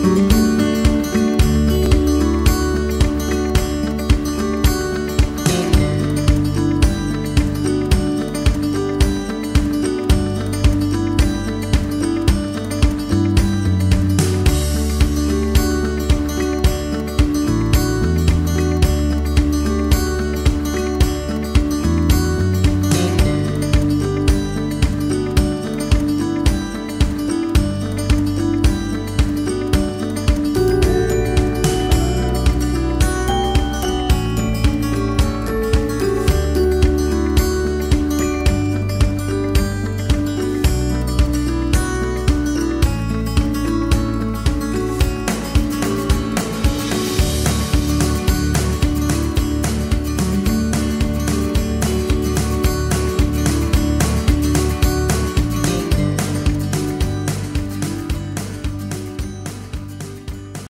Música